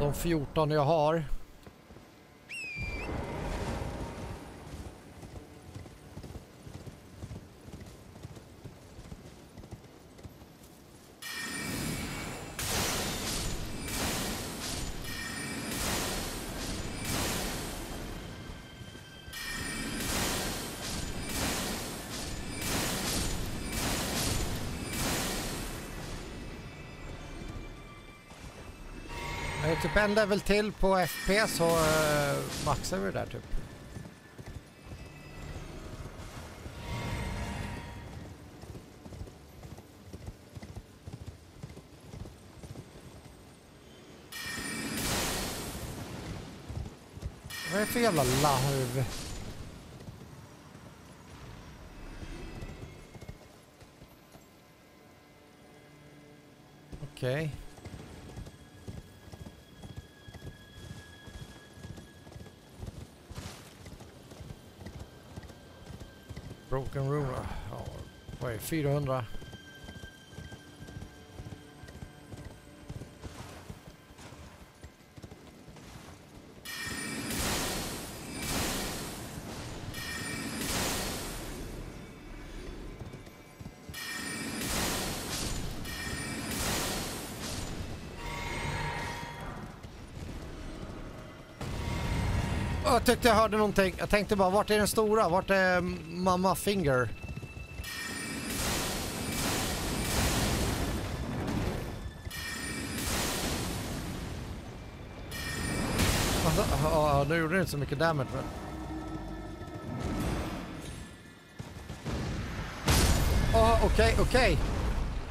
De 14 jag har. Jag är typ en level till på FP så uh, maxar vi det där typ. Vad är det för jävla larv? Okej. Okay. Broken Ruler. Ja, vad är 400? Jag tyckte jag hörde någonting. Jag tänkte bara, vart är den stora? Vart är mm, mamma Finger? Alltså, ja, nu gjorde det inte så mycket damage men... Åh, okej, okej.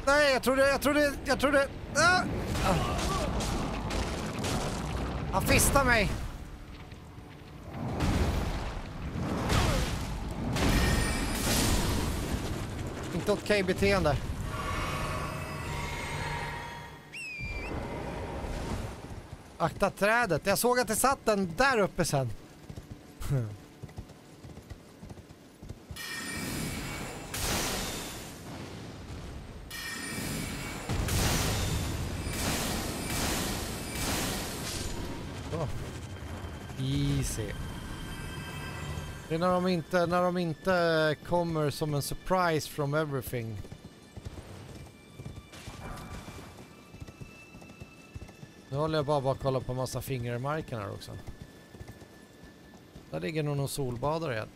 Nej, jag trodde, jag trodde, jag trodde... Ah! Han fistar mig. Okej okay beteende. Akta trädet. Jag såg att det satt den där uppe sen. oh. Easy. Det är när de inte, när de inte kommer som en surprise from everything. Nu håller jag bara, på att kolla på massa fingrar i marken här också. Där ligger nog någon solbadare igen.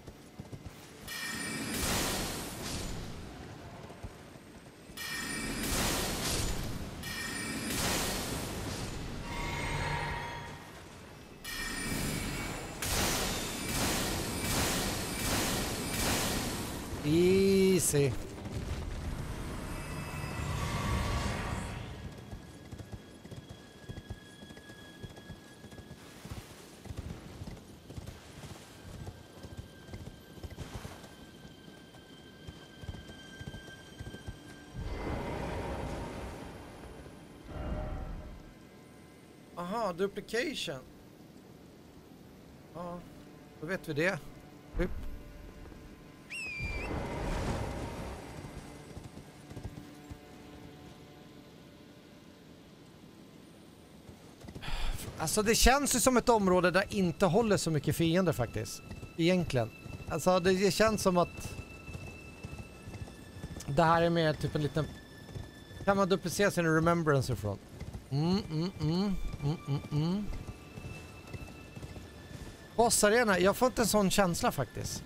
Aha, duplication. Ja, då vet vi det. Upp. Alltså det känns ju som ett område där inte håller så mycket fiender faktiskt. Egentligen. Alltså det, känns som att det här är mer typ en liten... Kan man duplicera sin remembrance ifrån? Mm, mm, mm, mm, mm, mm. Boss Arena, jag får inte en sån känsla faktiskt.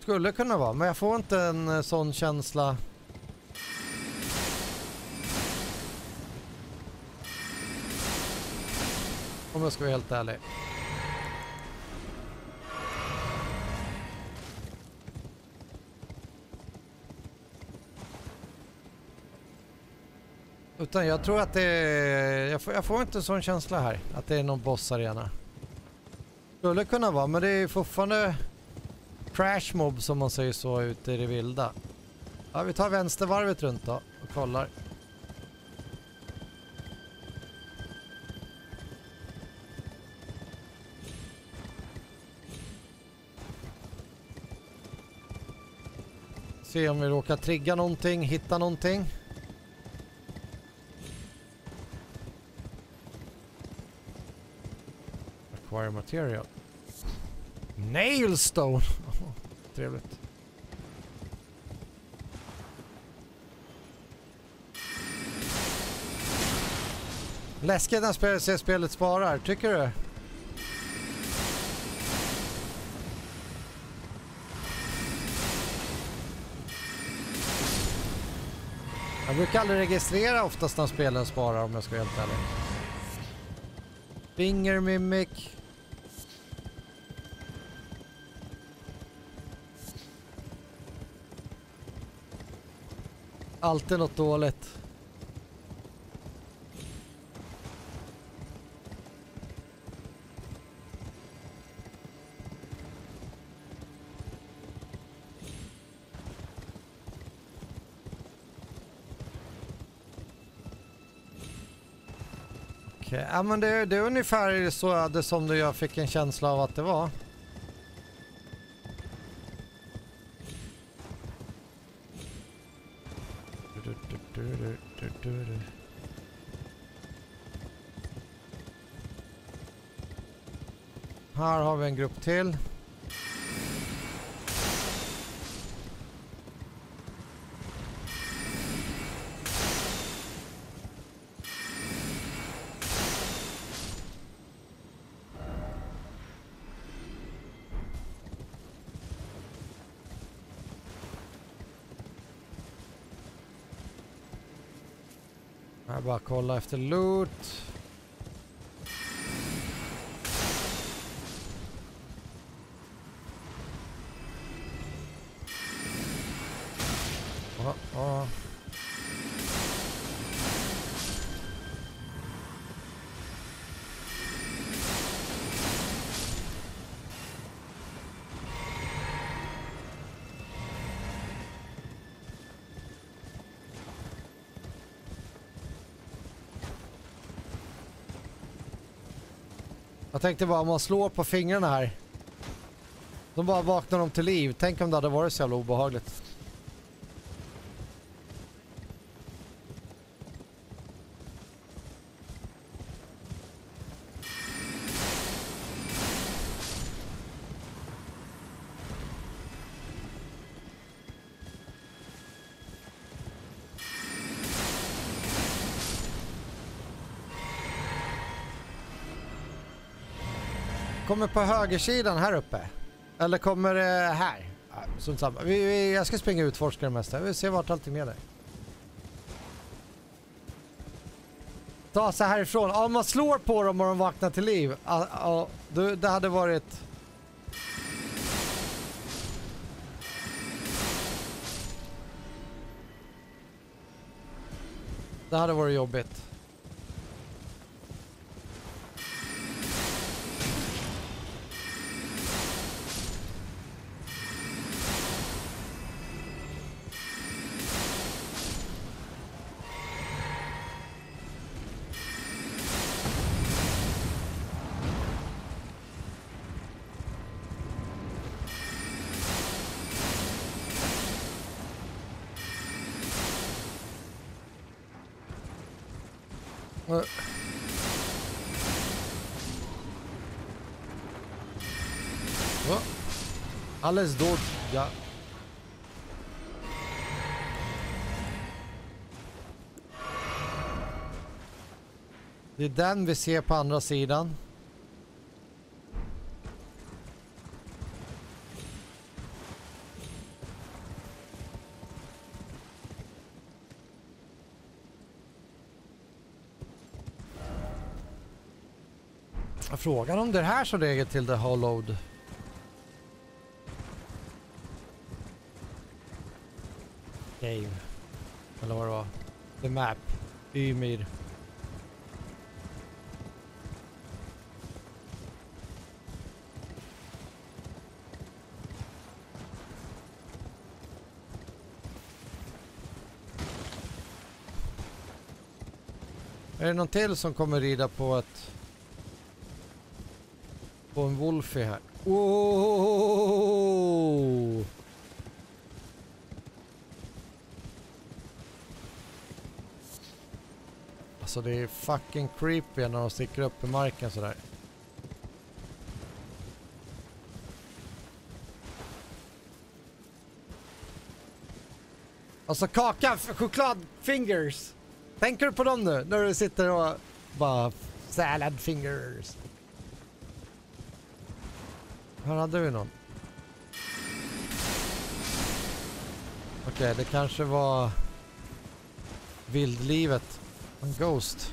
Skulle kunna vara, men jag får inte en eh, sån känsla. Om jag ska vara helt ärlig. Utan jag tror att det är, jag får, jag får inte en sån känsla här. Att det är någon bossarena. Skulle kunna vara, men det är fortfarande crash mob som man säger så ute i det vilda. Ja, vi tar vänstervarvet runt då och kollar. Se om vi råkar trigga någonting, hitta någonting. Fire material. Nailstone! Trevligt. Läskigt när spelet, ser spelet sparar, tycker du? Jag brukar aldrig registrera oftast när spelen sparar om jag ska vara helt ärlig. Finger mimic. Alltid något dåligt. Okej, ja men det, det är ungefär så eh, det som jag fick en känsla av att det var. Grupp till. Bara kolla efter loot. Ja, ja. Jag tänkte bara om man slår på fingrarna här. Då bara vaknar de till liv. Tänk om det hade varit så jävla obehagligt. På högersidan här uppe? Eller kommer det här? Samma. Vi, vi, jag ska springa och utforska det mesta. Vi ser vart allting leder. Ta sig härifrån. Om man slår på dem och de vaknar till liv. Ja, det hade varit... Det hade varit jobbigt. Alles dood. Ja. Det är den vi ser på andra sidan. Frågan om det är här som läget till The Hollowed. Cave. Eller vad det var. The Map. Ymir. Är det någon till som kommer rida på ett... På en Wolfie här. Oh! Alltså det är fucking creepy när de sticker upp i marken sådär. Alltså kaka, chokladfingers. Tänker du på dem nu? När du sitter och bara salad fingers. Här hade vi någon. Okej, okay, det kanske var vildlivet. En ghost.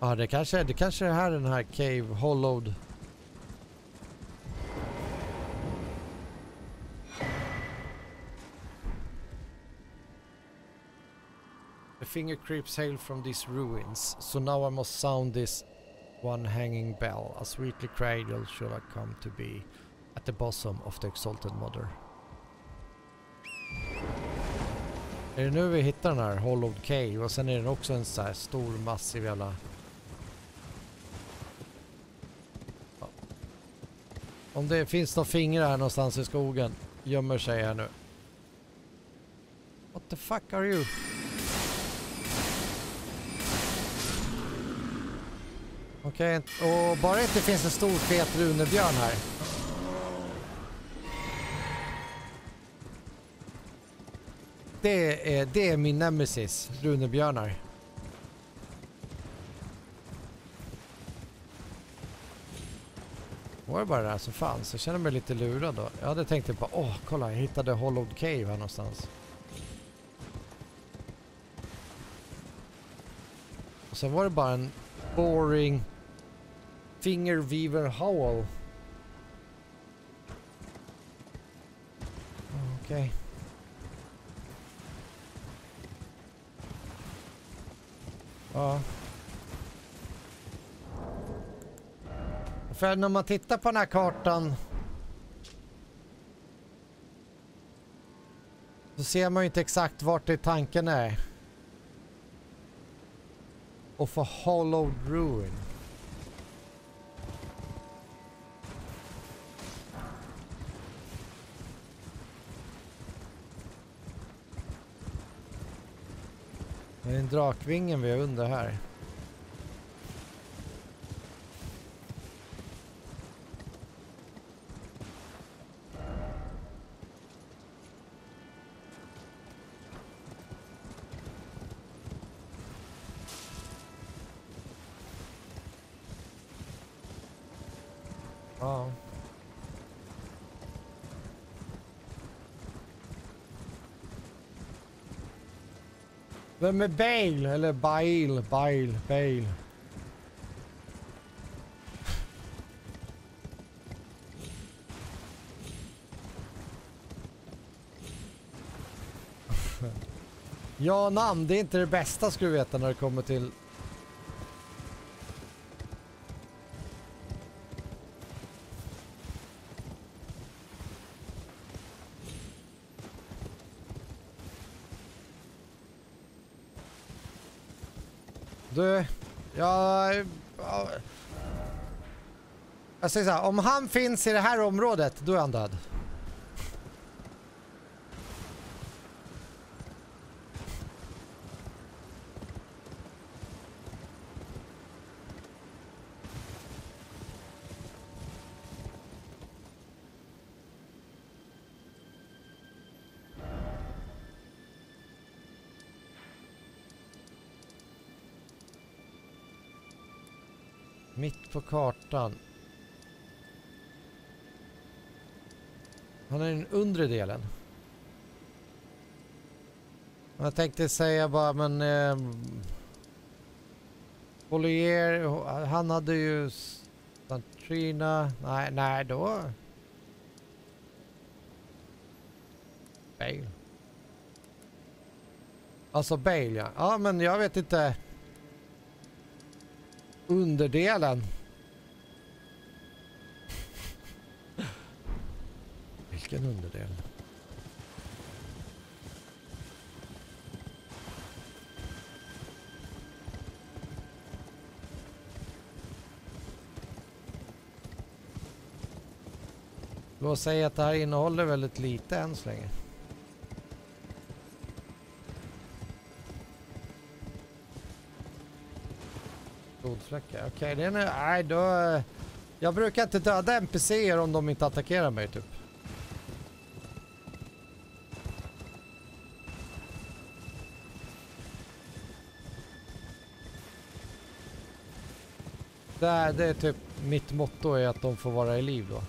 Ja, det kanske, det kanske är här den här cave hollowed. The finger creeps hail from these ruins, so now I must sound this one hanging bell. A sweetly cradle shall I come to be at the bosom of the exalted mother. Är det nu vi hittar den här Hollowed Cave och sen är den också en så här stor massiv jävla... Ja. Om det finns några fingrar här någonstans i skogen gömmer sig här nu. What the fuck are you? Okej, och bara inte finns en stor fet runebjörn här. Det är, det är min nemesis, runebjörnar. Var det bara det här som fanns? Jag känner mig lite lurad då. Jag hade tänkt typ bara, åh kolla jag hittade Hollowed Cave här någonstans. Och sen var det bara en boring finger weaver howl. Okej. Ja. För när man tittar på den här kartan så ser man ju inte exakt vart det tanken är. Och för hollow Ruin. Det är en drakvingen vi har under här. Ja. Vem är Bale? Eller Bale? Bale? Bale? Ja, namn. Det är inte det bästa ska du veta när det kommer till... Du, jag... Jag säger så här, om han finns i det här området, då är han död. På kartan. Han är i den undre delen. Jag tänkte säga bara men... Eh, Polier, han hade ju Santrina. Nej, nej då. Bale. Alltså Bale ja. Ja men jag vet inte. Underdelen. Underdel? Låt säga att det här innehåller väldigt lite än så länge. Blodfläckar. Okej, det är nu... Nej, då... Jag brukar inte döda NPCer om de inte attackerar mig typ. Det är, det är typ mitt motto är att de får vara i liv då.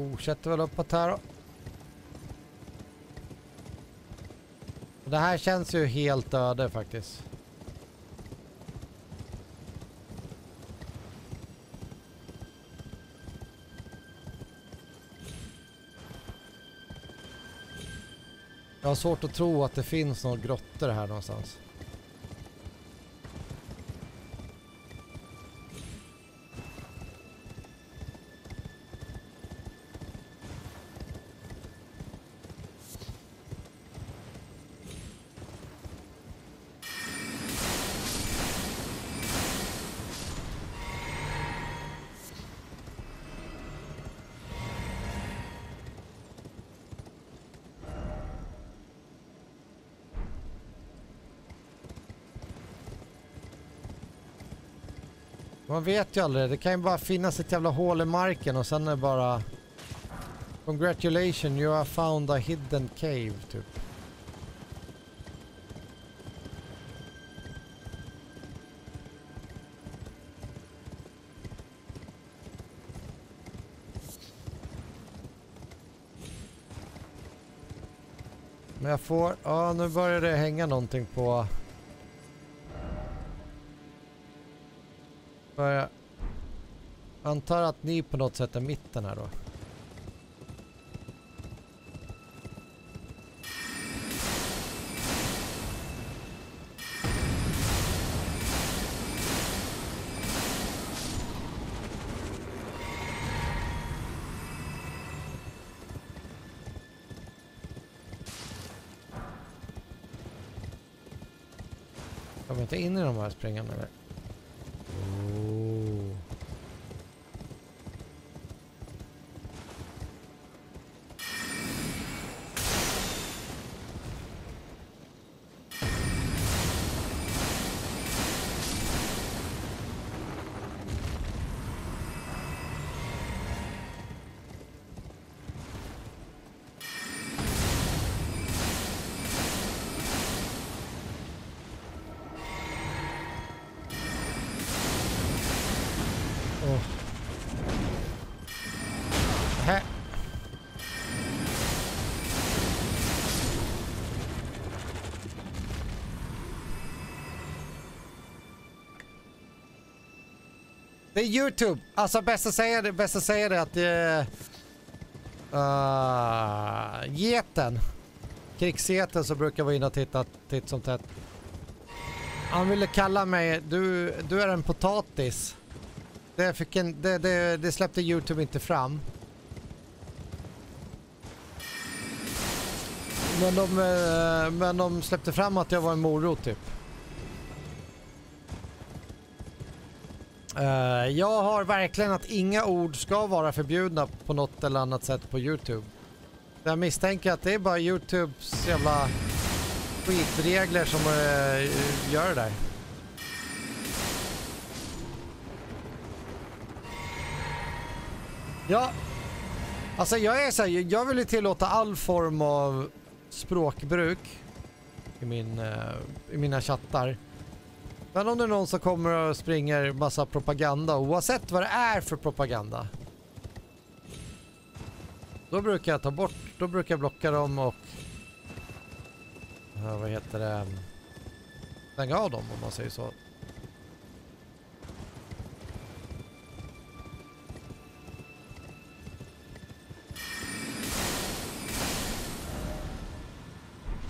Fortsätter väl uppåt här då. Det här känns ju helt öde faktiskt. Jag har svårt att tro att det finns några grottor här någonstans. Man vet ju aldrig. Det kan ju bara finnas ett jävla hål i marken och sen är det bara... Congratulations, you have found a hidden cave, typ. Men jag får... Ja, nu börjar det hänga någonting på... För jag antar att ni på något sätt är mitten här då. Kommer inte in i de här springarna eller? Det är Youtube. Alltså bäst att säga det, bäst att säga det att uh, geten, krigsgeten som brukar vara inne och titta titt som tätt. Han ville kalla mig, du, du är en potatis. Det, fick en, det, det, det släppte Youtube inte fram. Men de, eh, men de släppte fram att jag var en morot typ. Eh, jag har verkligen att inga ord ska vara förbjudna på något eller annat sätt på Youtube. Jag misstänker att det är bara Youtubes jävla skitregler som uh, gör det där. Ja, alltså jag är så här, jag vill ju tillåta all form av språkbruk i, min, uh, i mina chattar. Men om det är någon som kommer och springer massa propaganda oavsett vad det är för propaganda. Då brukar jag ta bort, då brukar jag blocka dem och vad heter det stänga av dem om man säger så.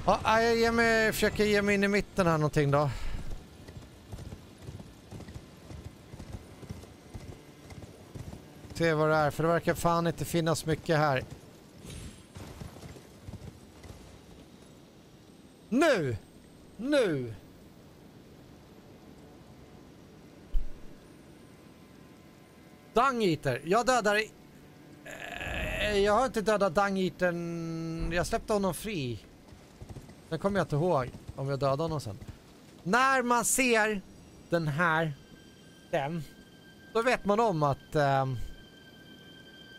Ja, jag ger mig, försöker ge mig in i mitten här någonting då. Se vad det är, för det verkar fan inte finnas mycket här. Nu! Nu! Dungeater. Jag dödar... Eh, jag har inte dödat Dungeatern. Jag släppte honom fri. Sen kommer jag inte ihåg om jag dödade honom sen. När man ser den här, den, då vet man om att um,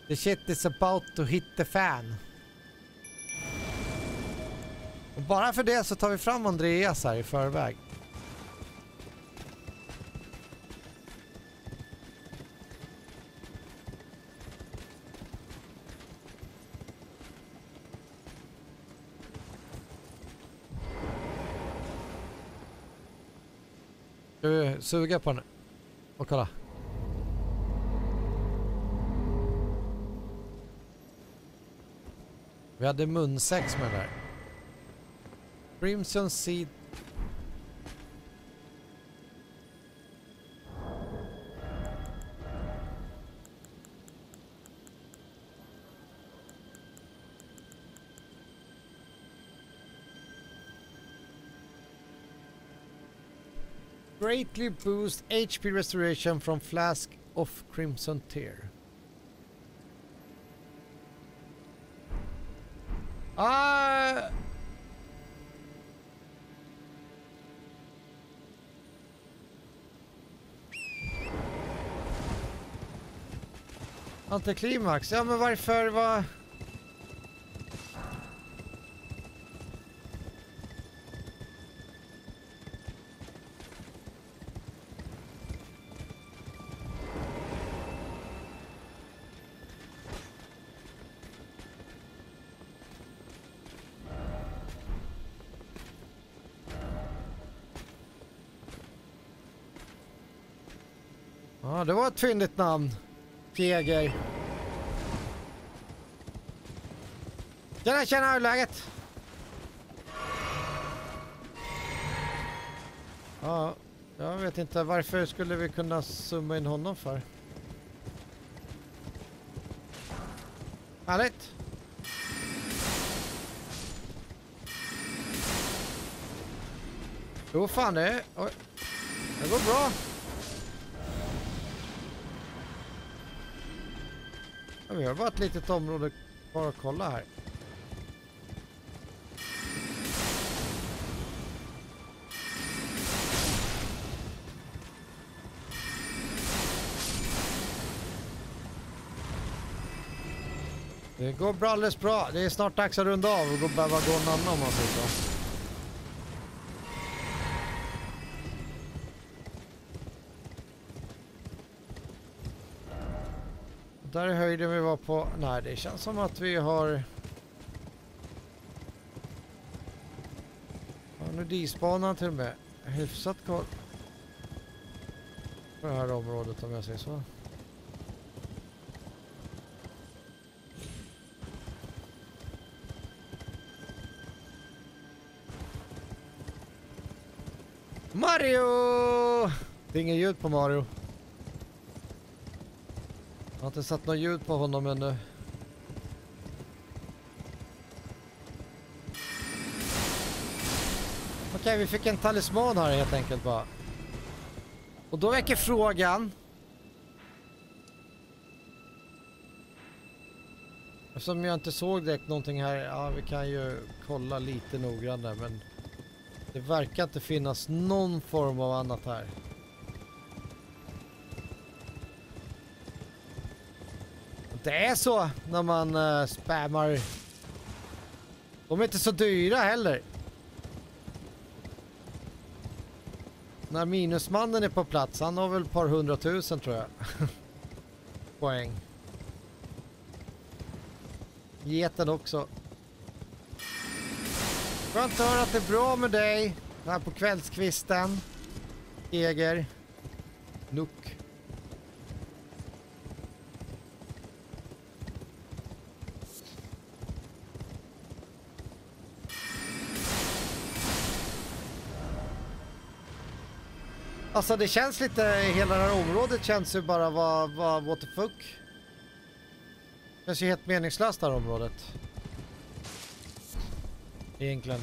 the shit is about to hit the fan. Och bara för det så tar vi fram Andreas här i förväg. Ska vi suga på den? Och kolla. Vi hade munsex med den där. Crimson Seed. Greatly boost HP restoration from flask of Crimson Tear. Ah! Antiklimax? Ja men varför Vad... Ja, det var ett fyndigt namn. Jäger. Tjena, tjena, hur är läget? Ja, jag vet inte. Varför skulle vi kunna summa in honom för? Härligt. Jo, fan det... är... Oj. Det går bra. Ja, vi har bara ett litet område kvar att kolla här. Det går bra alldeles bra. Det är snart dags att runda av och behöva gå en annan om man säger så. Där är höjden vi var på. Nej, det känns som att vi har... Ja, nu disbanan till och med. Hyfsat koll på det här området om jag säger så. Mario! Det är inget ljud på Mario. Jag har inte satt något ljud på honom ännu. Okej, vi fick en talisman här helt enkelt bara. Och då väcker frågan. Eftersom jag inte såg direkt någonting här. Ja, vi kan ju kolla lite noggrannare men det verkar inte finnas någon form av annat här. Det är så när man uh, spammar. De är inte så dyra heller. När minusmannen är på plats, han har väl ett par hundratusen tror jag. Poäng. Geten också. Skönt att höra att det är bra med dig här på kvällskvisten. Eger. Nuck. Alltså det känns lite, hela det här området känns ju bara vad, vad, what the fuck. Det känns ju helt meningslöst det här området. Egentligen.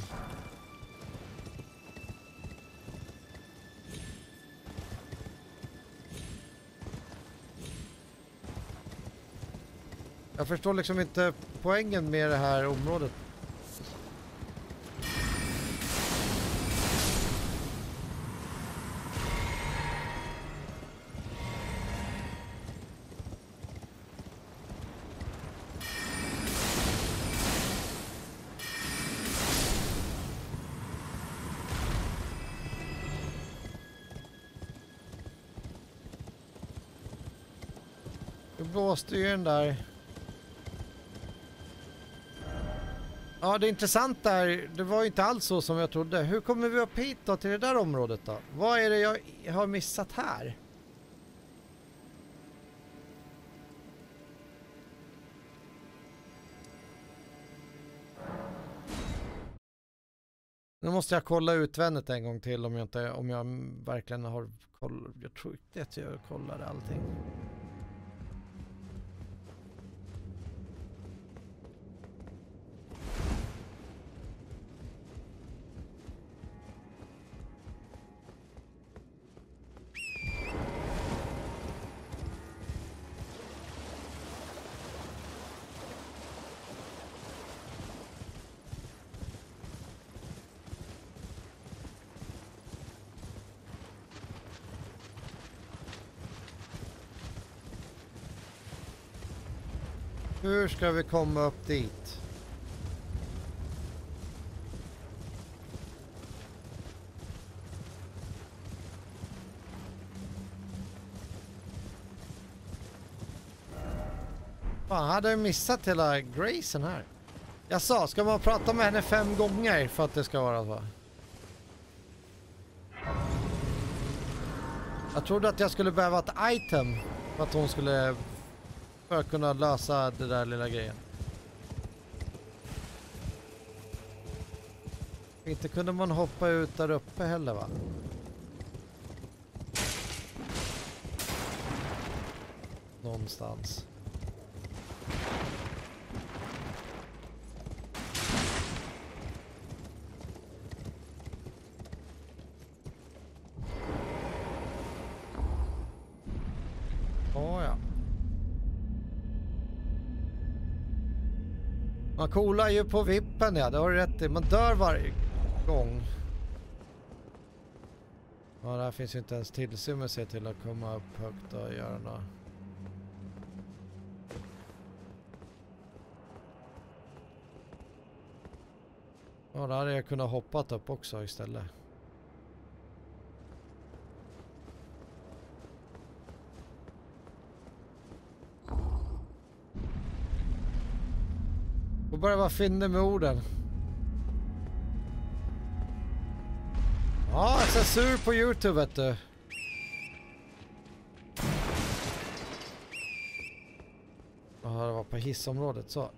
Jag förstår liksom inte poängen med det här området. Måste ju den där. Ja, det intressanta är, det var ju inte alls så som jag trodde. Hur kommer vi upp hit då till det där området då? Vad är det jag har missat här? Nu måste jag kolla utvändigt en gång till om jag, inte, om jag verkligen har koll. Jag tror inte att jag kollade allting. Hur ska vi komma upp dit? Fan, hade jag missat hela Grayson här? Jag sa, ska man prata med henne fem gånger för att det ska vara så? Jag trodde att jag skulle behöva ett item för att hon skulle för att kunna lösa det där lilla grejen. Inte kunde man hoppa ut där uppe heller va? Någonstans. Man är ju på vippen ja, det har du rätt i. Man dör varje gång. Ja, där finns ju inte ens tillsymmelse till att komma upp högt och göra något. Ja, där hade jag kunnat hoppat upp också istället. Och börja vara fyndig med orden. Ja, censur på Youtube vet du. Ja, det var på hissområdet så.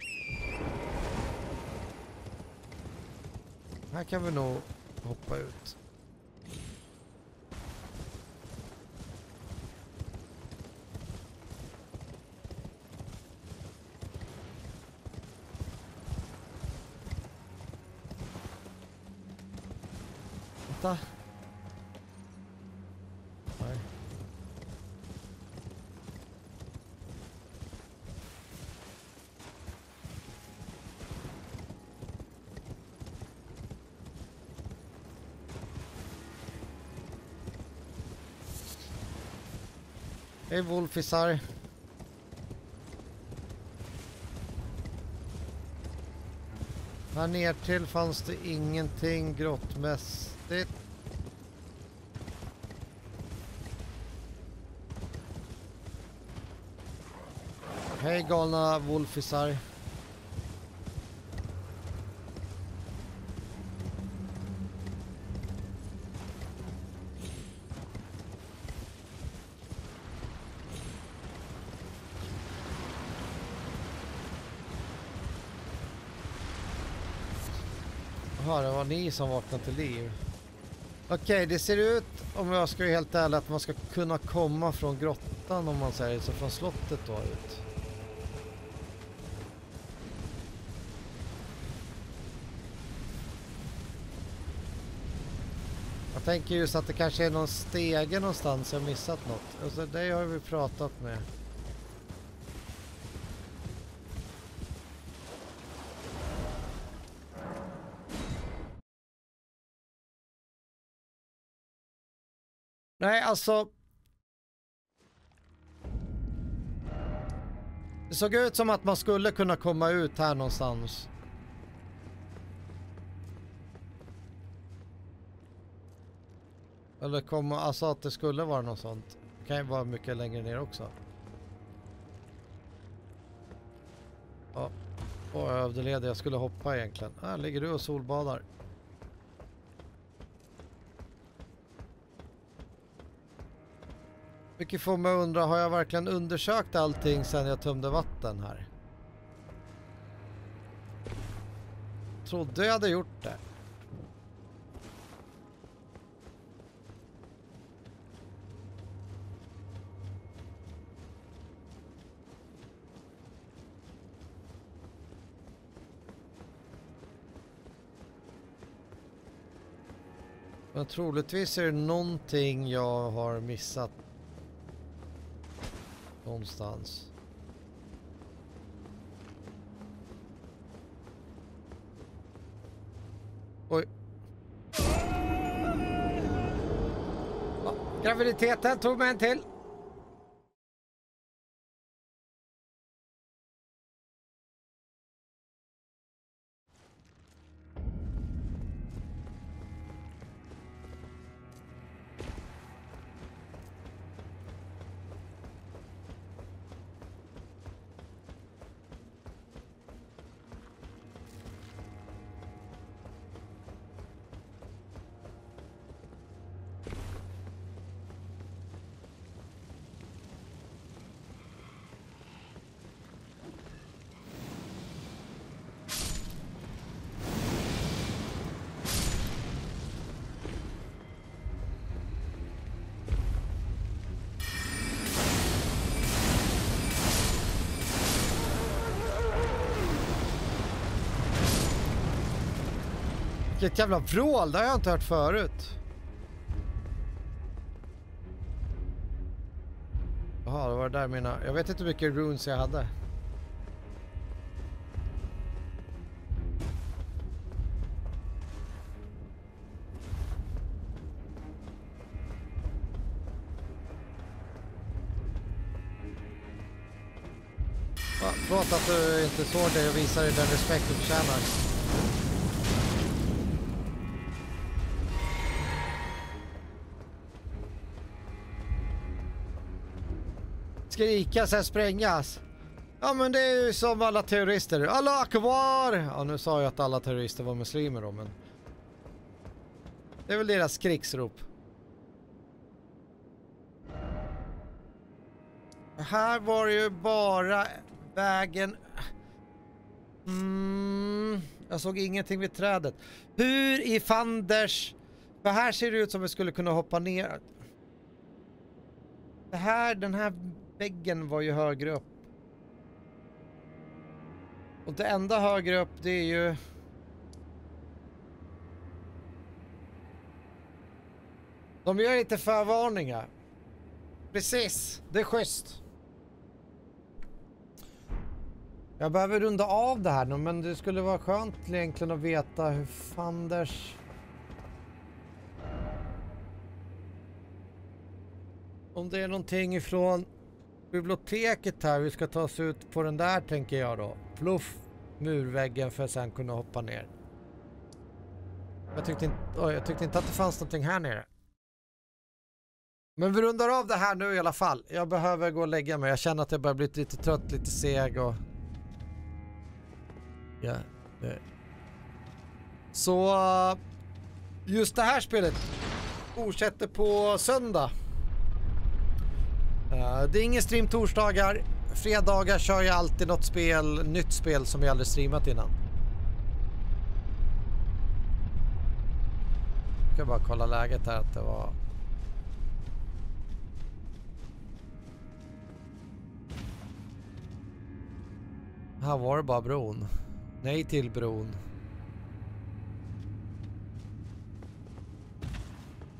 Här kan vi nog hoppa ut. Vänta. Nej är Wolfisar. Här ner till fanns det ingenting grottmässigt. Hej galna Wolfisar. Jaha, det var ni som vaknar till liv. Okej, okay, det ser ut, om jag ska vara helt ärlig, att man ska kunna komma från grottan om man säger så, från slottet då ut. Jag tänker just att det kanske är någon stege någonstans jag missat något. Alltså det har vi pratat med. Alltså. Det såg ut som att man skulle kunna komma ut här någonstans. Eller komma, alltså att det skulle vara något sånt. Det kan ju vara mycket längre ner också. Ja, och jag överlevde. Jag skulle hoppa egentligen. Här ligger du och solbadar. Vilket får mig undra, har jag verkligen undersökt allting sedan jag tömde vatten här? Trodde jag hade gjort det. Men troligtvis är det någonting jag har missat. Någonstans. Oj. Ja, graviditeten tog mig en till. Vilket jävla vrål, det har jag inte hört förut. Jaha, det var där mina... Jag vet inte hur mycket runes jag hade. Förlåt att du inte såg det och visade dig den respekt du förtjänar. Skrika sen sprängas. Ja men det är ju som alla terrorister. Alla akvar! Ja nu sa jag att alla terrorister var muslimer då men... Det är väl deras krigsrop. Här var det ju bara vägen... Mm, jag såg ingenting vid trädet. Hur i fanders... För här ser det ut som vi skulle kunna hoppa ner. Det här, den här väggen var ju högre upp. Och det enda högre upp det är ju... De gör lite förvarningar. Precis, det är schysst. Jag behöver runda av det här nu men det skulle vara skönt egentligen att veta hur fanders... Om det är någonting ifrån biblioteket här, vi ska ta oss ut på den där tänker jag då. Pluff murväggen för att sen kunna hoppa ner. Jag tyckte, inte, oj, jag tyckte inte att det fanns någonting här nere. Men vi rundar av det här nu i alla fall. Jag behöver gå och lägga mig. Jag känner att jag börjar bli lite trött, lite seg och... Ja. Så... Just det här spelet fortsätter på söndag. Uh, det är ingen stream torsdagar. Fredagar kör jag alltid något spel, nytt spel som jag aldrig streamat innan. Jag ska bara kolla läget här att det var... Här var det bara bron. Nej till bron.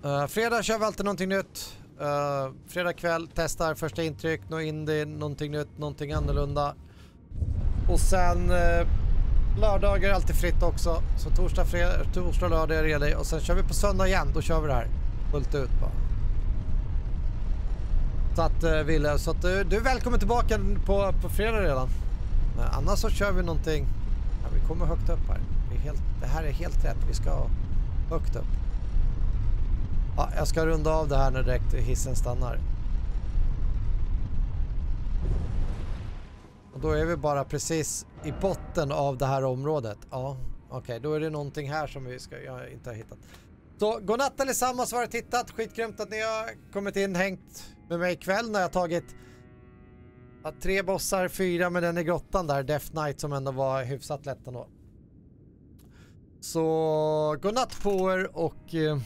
Uh, fredag kör vi alltid någonting nytt. Uh, fredag kväll, testar första intryck, nå in det någonting nytt, någonting annorlunda. Och sen uh, lördagar är alltid fritt också. Så torsdag, fredag, torsdag lördag är det och sen kör vi på söndag igen. Då kör vi det här fullt ut bara. Så att uh, Wille, så att uh, du är välkommen tillbaka på, på fredag redan. Men annars så kör vi någonting. Ja, vi kommer högt upp här. Det, är helt, det här är helt rätt. Vi ska högt upp. Ja, jag ska runda av det här när direkt hissen stannar. Och då är vi bara precis i botten av det här området. Ja, okej, okay, då är det någonting här som vi ska, jag inte har hittat. Så godnatt allesammans har tittat. Skitgrymt att ni har kommit in hängt med mig ikväll när jag tagit ja, tre bossar, fyra med den i grottan där, Death Knight som ändå var hyfsat lätt ändå. Så godnatt på er och... Eh,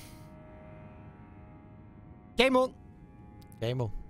game on! Game on.